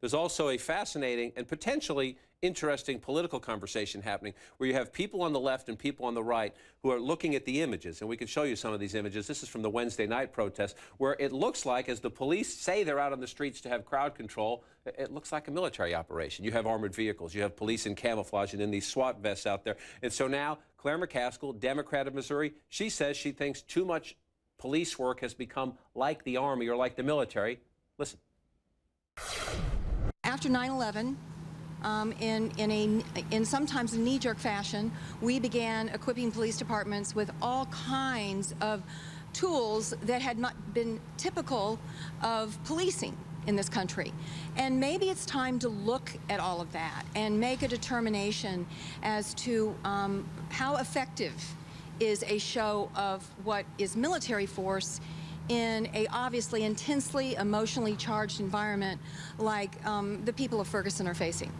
there's also a fascinating and potentially interesting political conversation happening where you have people on the left and people on the right who are looking at the images. And we can show you some of these images. This is from the Wednesday night protest where it looks like, as the police say they're out on the streets to have crowd control, it looks like a military operation. You have armored vehicles, you have police in camouflage and in these SWAT vests out there. And so now, Claire McCaskill, Democrat of Missouri, she says she thinks too much police work has become like the Army or like the military. Listen after 9/11, um, in in a in sometimes a knee-jerk fashion, we began equipping police departments with all kinds of tools that had not been typical of policing in this country. And maybe it's time to look at all of that and make a determination as to um, how effective is a show of what is military force in a obviously intensely emotionally charged environment like um, the people of Ferguson are facing.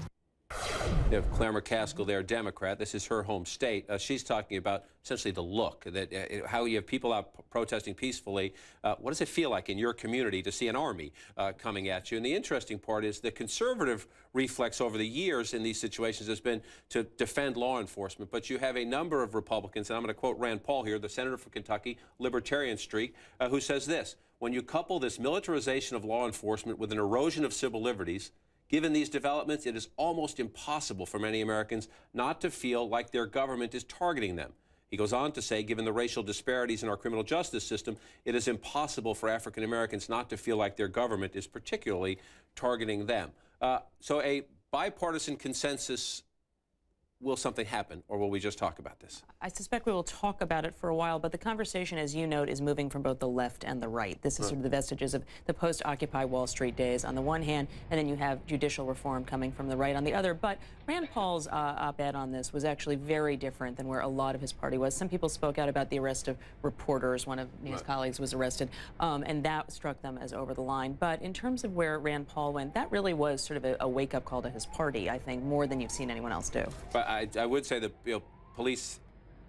You have Claire McCaskill there, Democrat. This is her home state. Uh, she's talking about essentially the look, that uh, how you have people out protesting peacefully. Uh, what does it feel like in your community to see an army uh, coming at you? And the interesting part is the conservative reflex over the years in these situations has been to defend law enforcement. But you have a number of Republicans, and I'm going to quote Rand Paul here, the senator from Kentucky, libertarian streak, uh, who says this, when you couple this militarization of law enforcement with an erosion of civil liberties, Given these developments, it is almost impossible for many Americans not to feel like their government is targeting them. He goes on to say, given the racial disparities in our criminal justice system, it is impossible for African Americans not to feel like their government is particularly targeting them. Uh, so a bipartisan consensus will something happen or will we just talk about this? I suspect we will talk about it for a while, but the conversation, as you note, is moving from both the left and the right. This is right. sort of the vestiges of the post-Occupy Wall Street days on the one hand, and then you have judicial reform coming from the right on the other. But Rand Paul's uh, op-ed on this was actually very different than where a lot of his party was. Some people spoke out about the arrest of reporters. One of his right. colleagues was arrested, um, and that struck them as over the line. But in terms of where Rand Paul went, that really was sort of a, a wake-up call to his party, I think, more than you've seen anyone else do. But I, I would say that you know, police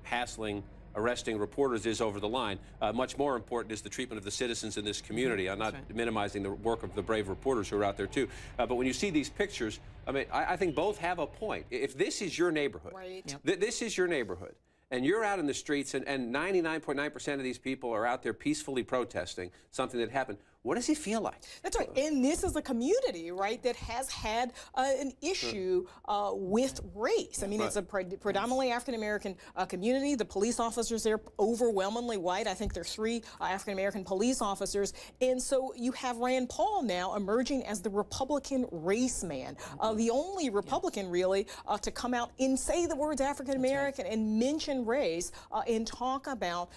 hassling arresting reporters is over the line. Uh, much more important is the treatment of the citizens in this community. I'm not right. minimizing the work of the brave reporters who are out there too. Uh, but when you see these pictures, I mean, I, I, think both have a point. If this is your neighborhood, right. Yep. th this is your neighborhood, and you're out in the streets, and 99.9% of these people are out there peacefully protesting something that happened. What does he feel like? That's right. And this is a community, right, that has had uh, an issue uh, with race. I mean, right. it's a pre predominantly African American uh, community. The police officers there overwhelmingly white. I think there are three uh, African American police officers. And so you have Rand Paul now emerging as the Republican race man, uh, the only Republican really uh, to come out and say the words African American right. and mention race and talk about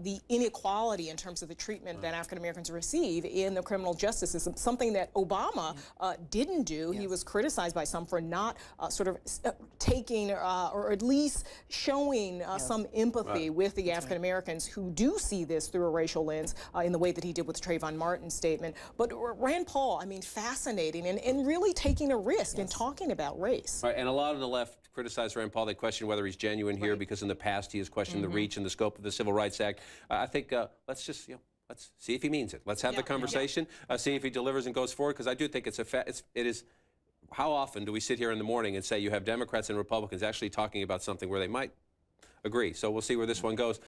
the inequality in terms of the treatment right. that African Americans receive in the criminal justice system, something that Obama uh, didn't do. Yes. He was criticized by some for not uh, sort of uh, taking uh, or at least showing uh, yes. some empathy right. with the African Americans who do see this through a racial lens uh, in the way that he did with Trayvon Martin's statement. But Rand Paul, I mean, fascinating and, and really taking a risk yes. and talking about race. Right, and a lot of the left criticize Rand Paul. They question whether he's genuine here right. because in the past he has questioned mm -hmm. the mm-hmm. reach and the scope of the Civil Rights Act. I think let's just, you know, Let's see if he means it. Let's have yeah, the conversation, yeah. uh, see if he delivers and goes forward, because I do think it's a it's, it is. How often do we sit here in the morning and say you have Democrats and Republicans actually talking about something where they might agree? So we'll see where this one goes.